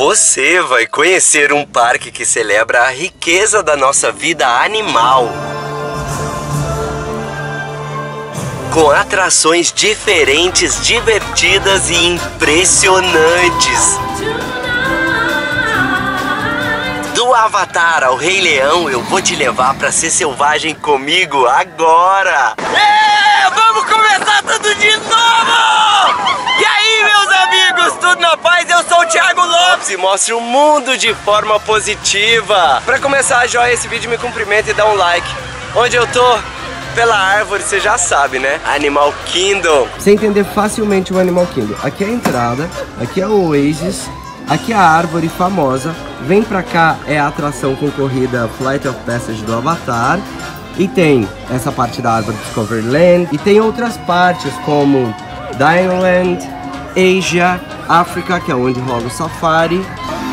Você vai conhecer um parque que celebra a riqueza da nossa vida animal. Com atrações diferentes, divertidas e impressionantes. Do Avatar ao Rei Leão, eu vou te levar para ser selvagem comigo agora. É, vamos começar tudo de novo! Aí, meus amigos, tudo na paz? Eu sou o Thiago Lopes. E mostre o mundo de forma positiva. Para começar, joia esse vídeo, me cumprimenta e dá um like. Onde eu tô? Pela árvore, você já sabe, né? Animal Kingdom. Você entender facilmente o Animal Kingdom. Aqui é a entrada, aqui é o Oasis, aqui é a árvore famosa. Vem pra cá é a atração concorrida Flight of Passage do Avatar. E tem essa parte da árvore Discovery Land. E tem outras partes como Diamond, Asia, África, que é onde rola o safari.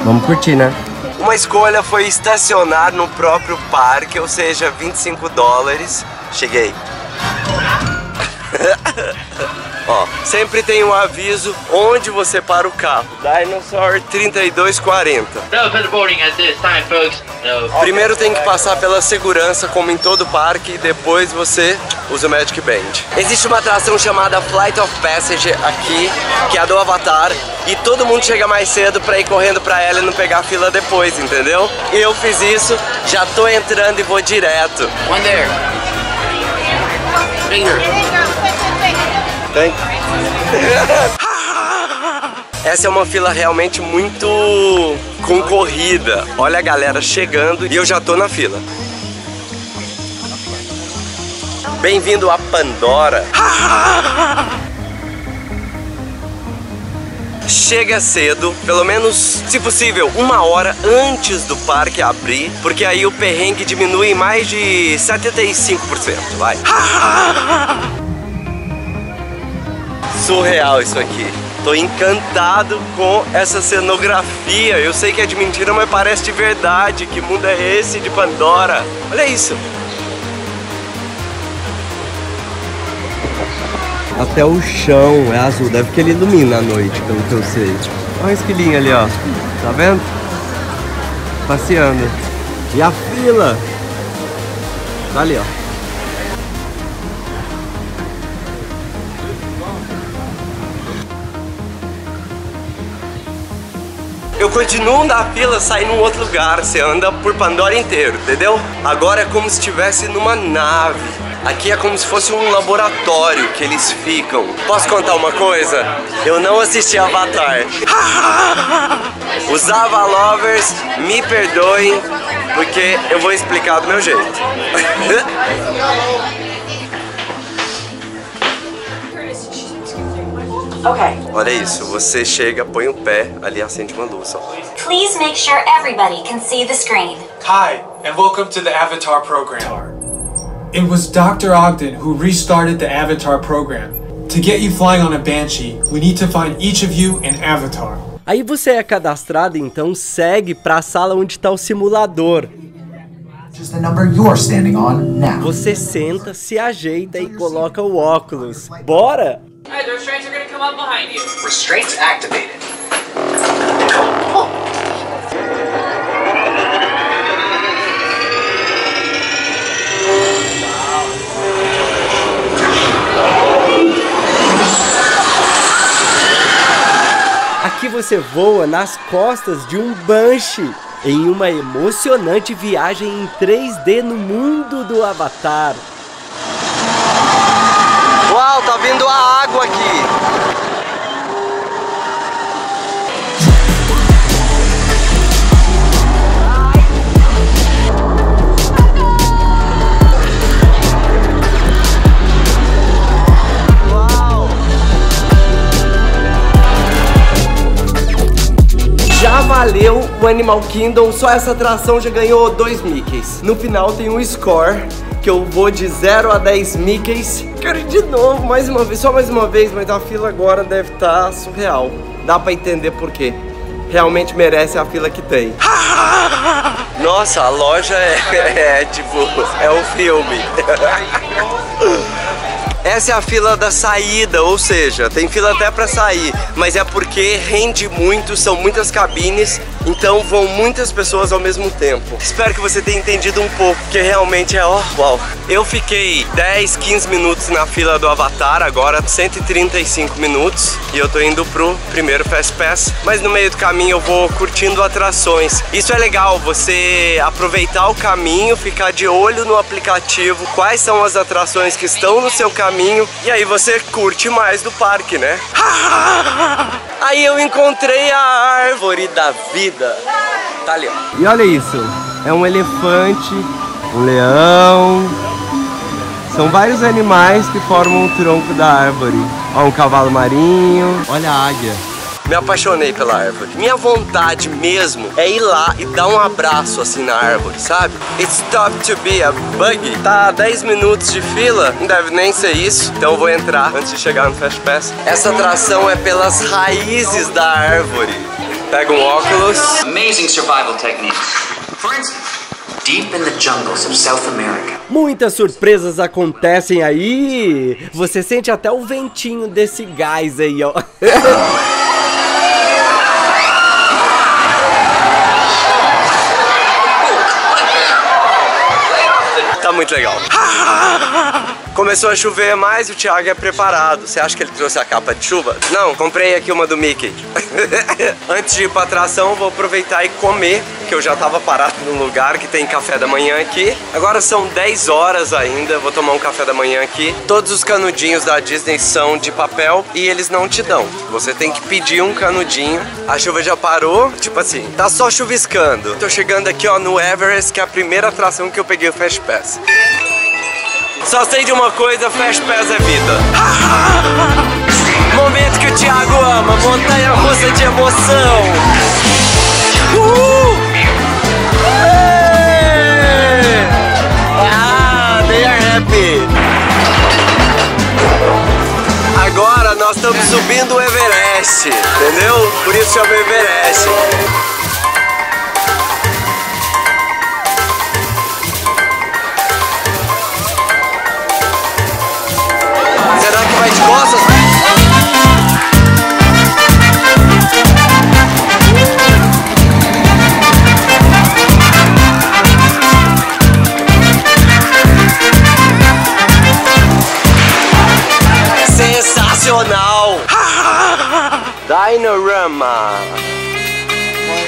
Vamos curtir, né? Uma escolha foi estacionar no próprio parque, ou seja, 25 dólares. Cheguei. Ó, sempre tem um aviso onde você para o carro. Dinosaur 3240. No further boarding at this time, folks. No. Primeiro tem que passar pela segurança, como em todo parque, e depois você usa o Magic Band. Existe uma atração chamada Flight of Passage aqui, que é a do Avatar, e todo mundo chega mais cedo pra ir correndo pra ela e não pegar fila depois, entendeu? Eu fiz isso, já tô entrando e vou direto. One there. Finger. Tem? Essa é uma fila realmente muito concorrida. Olha a galera chegando e eu já tô na fila. Bem-vindo a Pandora. Chega cedo, pelo menos, se possível, uma hora antes do parque abrir, porque aí o perrengue diminui em mais de 75%, vai. Surreal isso aqui. Tô encantado com essa cenografia. Eu sei que é de mentira, mas parece de verdade. Que mundo é esse de Pandora? Olha isso. Até o chão é azul. Deve que ele ilumina à noite, pelo que eu sei. Olha o esquilinho ali, ó. Tá vendo? Passeando. E a fila? Tá ali, ó. Eu continuo na fila, sair num outro lugar. Você anda por Pandora inteiro, entendeu? Agora é como se estivesse numa nave. Aqui é como se fosse um laboratório que eles ficam. Posso contar uma coisa? Eu não assisti Avatar. Os Avalovers, me perdoem, porque eu vou explicar do meu jeito. Okay. Olha isso, você chega, põe o pé, ali acende uma luz, ó. Please make sure everybody can see the screen. Hi, and welcome to the Avatar program. It was Dr. Ogden who restarted the Avatar program. To get you flying on a Banshee, we need to find each of you an avatar. Aí você é cadastrado, então segue para a sala onde está o simulador. Você senta, se ajeita e coloca o óculos. Bora? Alright, the restraints are gonna come up behind you. Restraints activated. Aqui você voa nas costas de um Banshee em uma emocionante viagem em 3D no mundo do Avatar. Uau, tá vindo a água aqui. Já valeu o Animal Kingdom, só essa atração já ganhou dois Mickeys. No final tem um score que eu vou de 0 a 10 Mickeys. Quero ir de novo, mais uma vez, só mais uma vez, mas a fila agora deve estar surreal. Dá pra entender por quê. Realmente merece a fila que tem. Nossa, a loja é, é tipo, é um filme. Essa é a fila da saída, ou seja, tem fila até pra sair, mas é porque rende muito, são muitas cabines, então vão muitas pessoas ao mesmo tempo. Espero que você tenha entendido um pouco, que realmente é ó, oh, uau. Eu fiquei 10, 15 minutos na fila do Avatar, agora 135 minutos, e eu tô indo pro primeiro Fast Pass, mas no meio do caminho eu vou curtindo atrações. Isso é legal, você aproveitar o caminho, ficar de olho no aplicativo, quais são as atrações que estão no seu caminho, e aí você curte mais do parque, né? Aí eu encontrei a árvore da vida. Tá ali, ó. E olha isso, é um elefante, um leão, são vários animais que formam o tronco da árvore. Ó, um cavalo marinho, olha a águia. Me apaixonei pela árvore. Minha vontade mesmo é ir lá e dar um abraço assim na árvore, sabe? It's tough to be a buggy. Tá 10 minutos de fila, não deve nem ser isso. Então eu vou entrar antes de chegar no Fast Pass. Essa atração é pelas raízes da árvore. Pega um óculos. Amazing survival techniques. For instance, deep in the jungles of South America. Muitas surpresas acontecem aí. Você sente até o ventinho desse gás aí, ó. tá muito legal. Começou a chover mais o Thiago é preparado. Você acha que ele trouxe a capa de chuva? Não, comprei aqui uma do Mickey. Antes de ir pra atração, vou aproveitar e comer, que eu já tava parado num lugar que tem café da manhã aqui. Agora são 10 horas ainda, vou tomar um café da manhã aqui. Todos os canudinhos da Disney são de papel e eles não te dão. Você tem que pedir um canudinho. A chuva já parou, tipo assim, tá só chuviscando. Tô chegando aqui, ó, no Everest, que é a primeira atração que eu peguei o Fast Pass. Só sei de uma coisa, Fast Pass é vida. Momento que o Thiago ama, montanha russa de emoção. Hey! Ah, they are happy. Agora nós estamos subindo o Everest, entendeu? Por isso chama Everest. Vai de costas? Sensacional! Dinorama!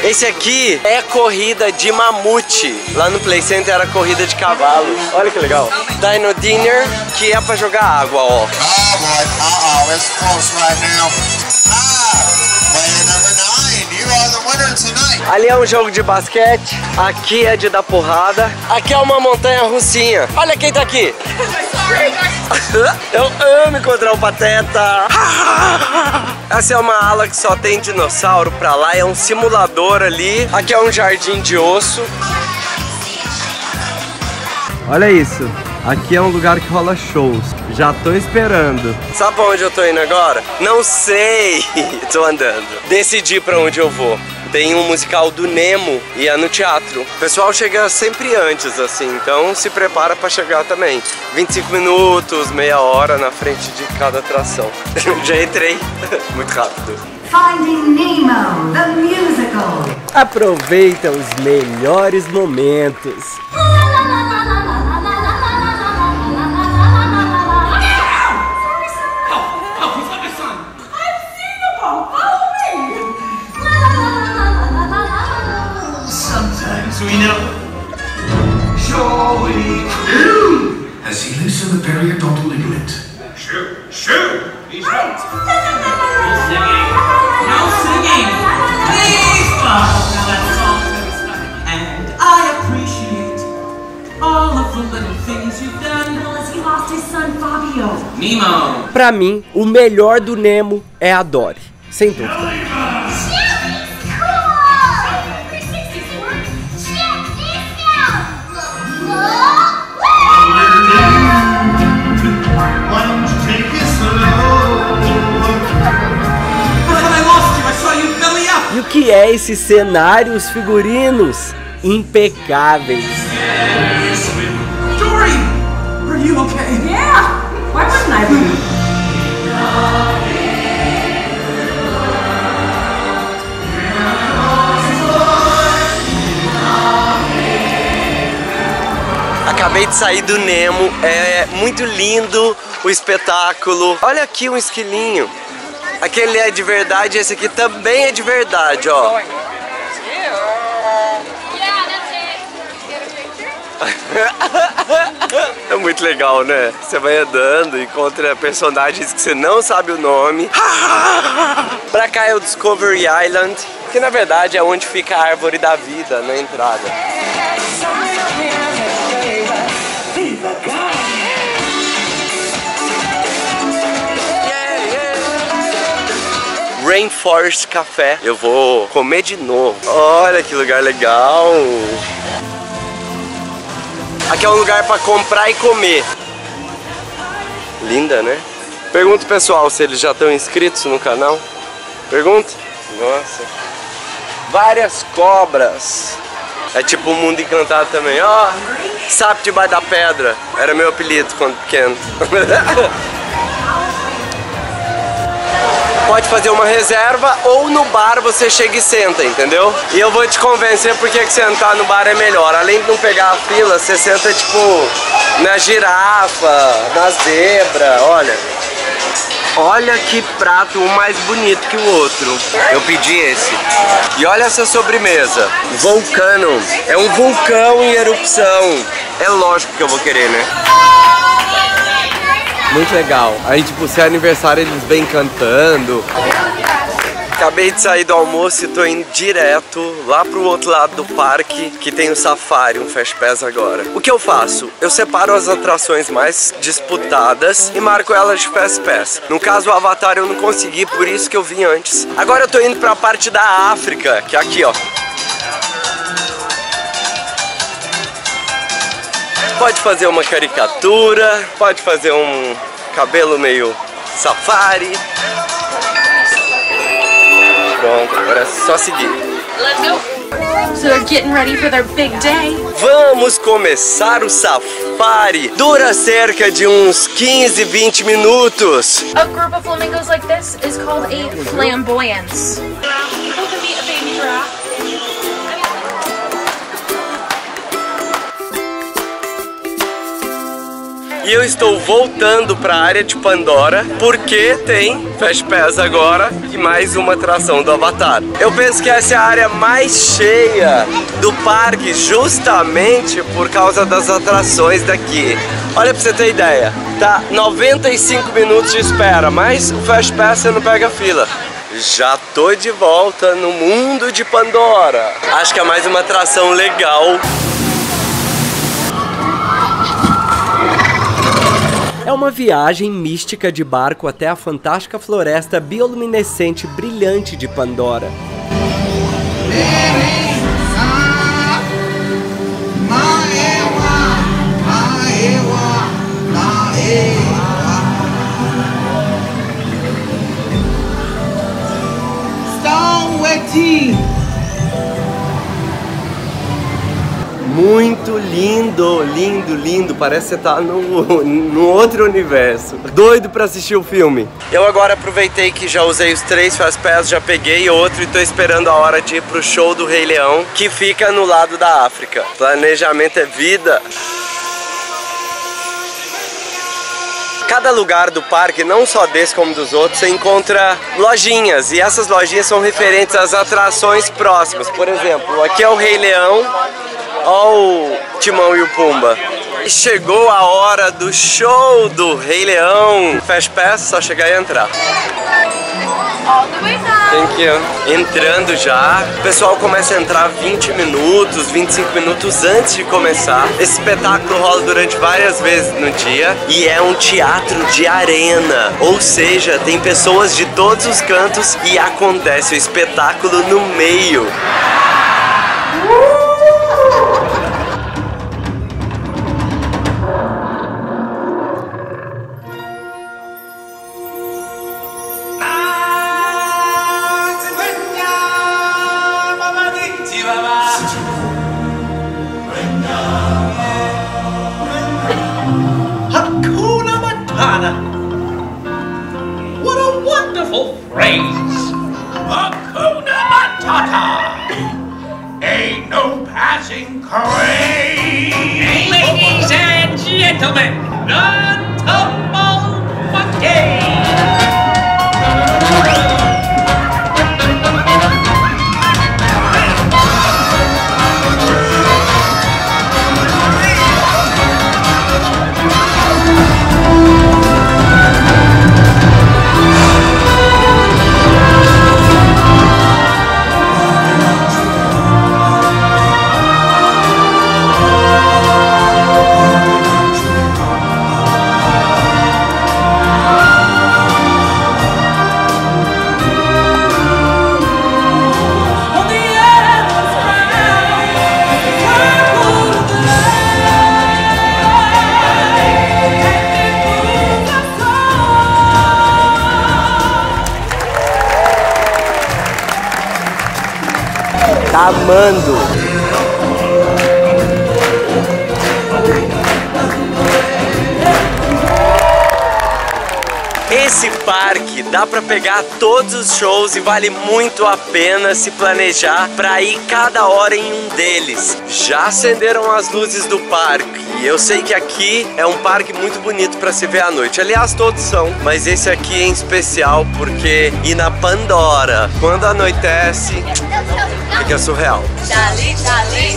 Esse aqui é corrida de mamute. Lá no Play Center era corrida de cavalo. Olha que legal. Dino Dinner, que é pra jogar água, ó. Ali é um jogo de basquete, aqui é de dar porrada, aqui é uma montanha russinha. Olha quem tá aqui. Eu amo encontrar o Pateta. Essa é uma ala que só tem dinossauro pra lá, é um simulador ali. Aqui é um jardim de osso. Olha isso. Aqui é um lugar que rola shows. Já tô esperando. Sabe pra onde eu tô indo agora? Não sei. tô andando. Decidi pra onde eu vou. Tem um musical do Nemo e é no teatro. O pessoal chega sempre antes, assim, então se prepara pra chegar também. 25 minutos, meia hora na frente de cada atração. Já entrei. Muito rápido. Finding Nemo, the musical. Aproveita os melhores momentos. Sometimes we know. Sure we do. As he loosened the wiggle it. Shoo, shoo. He's right. No singing. No singing. Please. Now that song's gonna be stuck. And I appreciate all of the little things you've done. As he lost his son Fabio. Nemo. Pra mim, o melhor do Nemo é a Dory. Sem dúvida. Que é esse cenário, os figurinos? Impecáveis. Dory, are you okay? Yeah, Why wouldn't I be? Acabei de sair do Nemo, é muito lindo o espetáculo. Olha aqui um esquilinho. Aquele é de verdade, esse aqui também é de verdade, ó. É muito legal, né? Você vai andando, encontra personagens que você não sabe o nome. pra cá é o Discovery Island, que na verdade é onde fica a árvore da vida na entrada. Rainforest Café. Eu vou comer de novo. Olha que lugar legal. Aqui é um lugar para comprar e comer. Linda, né? Pergunta pessoal se eles já estão inscritos no canal. Pergunta? Nossa. Várias cobras. É tipo um mundo encantado também. Ó, sapo debaixo da pedra. Era meu apelido quando pequeno. Pode fazer uma reserva ou no bar você chega e senta, entendeu? E eu vou te convencer porque que sentar no bar é melhor. Além de não pegar a fila, você senta tipo na girafa, na zebra, olha. Olha que prato um mais bonito que o outro. Eu pedi esse. E olha essa sobremesa. Vulcano. É um vulcão em erupção. É lógico que eu vou querer, né? Muito legal. Aí, tipo, se é aniversário, eles vêm cantando. Acabei de sair do almoço e tô indo direto lá pro outro lado do parque, que tem o Safari, um Fast Pass agora. O que eu faço? Eu separo as atrações mais disputadas e marco elas de Fast Pass. No caso, o Avatar eu não consegui, por isso que eu vim antes. Agora eu tô indo pra parte da África, que é aqui, ó. Pode fazer uma caricatura, pode fazer um cabelo meio safari. Pronto, agora é só seguir. Let's go. So they're getting ready for their big day. Vamos começar o safari. Dura cerca de uns 15, 20 minutos. A group of flamingos like this is called a flamboyance. E eu estou voltando para a área de Pandora porque tem Fast Pass agora e mais uma atração do Avatar. Eu penso que essa é a área mais cheia do parque justamente por causa das atrações daqui. Olha pra você ter ideia, tá 95 minutos de espera, mas o Fast Pass você não pega fila. Já tô de volta no mundo de Pandora. Acho que é mais uma atração legal É uma viagem mística de barco até a fantástica floresta bioluminescente brilhante de Pandora. Muito lindo, lindo, lindo. Parece que você tá no, no outro universo. Doido pra assistir o filme. Eu agora aproveitei que já usei os três Fast Pass, já peguei outro e tô esperando a hora de ir pro show do Rei Leão, que fica no lado da África. Planejamento é vida. Cada lugar do parque, não só desse como dos outros, você encontra lojinhas e essas lojinhas são referentes às atrações próximas. Por exemplo, aqui é o Rei Leão, ó o Timão e o Pumba. Chegou a hora do show do Rei Leão. Fast Pass, só chegar e entrar. Thank you. Entrando já, o pessoal começa a entrar 20 minutos, 25 minutos antes de começar. Esse espetáculo rola durante várias vezes no dia e é um teatro de arena, ou seja, tem pessoas de todos os cantos e acontece o espetáculo no meio. Phrase. Hakuna Matata. Ain't no passing craze. Ladies and gentlemen, the Amando. Esse parque dá pra pegar todos os shows e vale muito a pena se planejar pra ir cada hora em um deles. Já acenderam as luzes do parque e eu sei que aqui é um parque muito bonito pra se ver à noite. Aliás, todos são, mas esse aqui em especial porque ir na Pandora quando anoitece fica surreal. Dali, dali.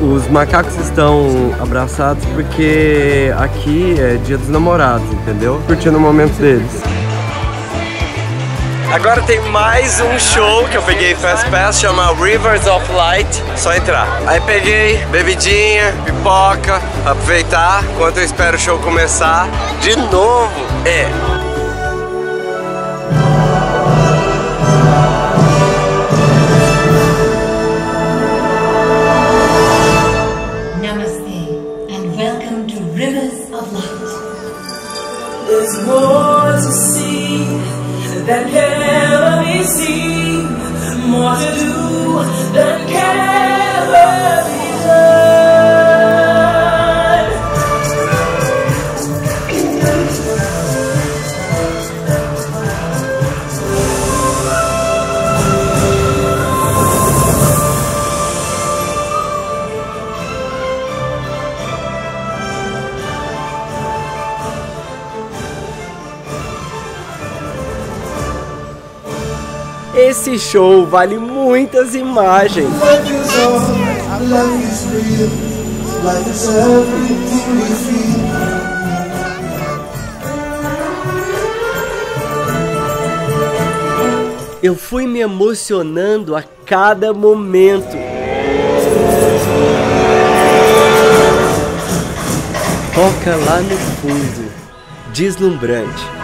Os macacos estão abraçados porque aqui é dia dos namorados, entendeu? Curtindo o momento deles. Agora tem mais um show que eu peguei Fast Pass, chama Rivers of Light. Só entrar. Aí peguei bebidinha, pipoca, aproveitar enquanto eu espero o show começar. De novo, é. Than can be seen. More to do than can show vale muitas imagens. Eu fui me emocionando a cada momento. Toca lá no fundo, deslumbrante.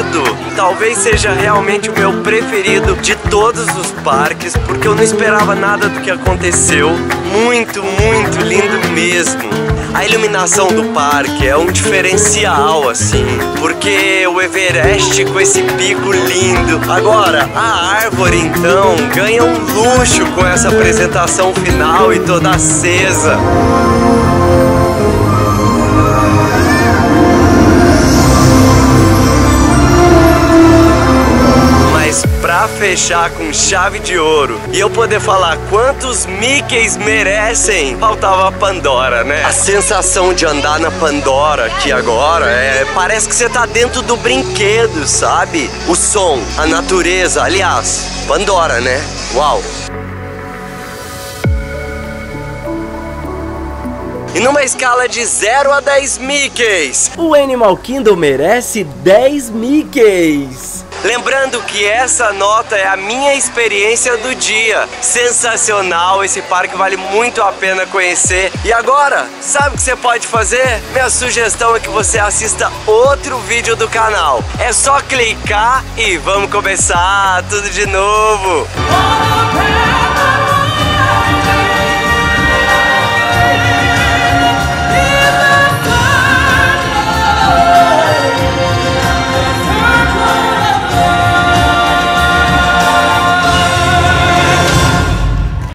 Surpreendido. Talvez seja realmente o meu preferido de todos os parques, porque eu não esperava nada do que aconteceu. Muito, muito lindo mesmo. A iluminação do parque é um diferencial, assim, porque o Everest com esse pico lindo. Agora, a árvore então ganha um luxo com essa apresentação final e toda acesa. Fechar com chave de ouro e eu poder falar quantos Mickeys merecem, faltava a Pandora, né? A sensação de andar na Pandora aqui agora é. Parece que você tá dentro do brinquedo, sabe? O som, a natureza, aliás, Pandora, né? Uau! E numa escala de 0 a 10 Mickeys, o Animal Kingdom merece 10 Mickeys. Lembrando que essa nota é a minha experiência do dia. Sensacional, esse parque vale muito a pena conhecer. E agora, sabe o que você pode fazer? Minha sugestão é que você assista outro vídeo do canal. É só clicar e vamos começar tudo de novo. Wanna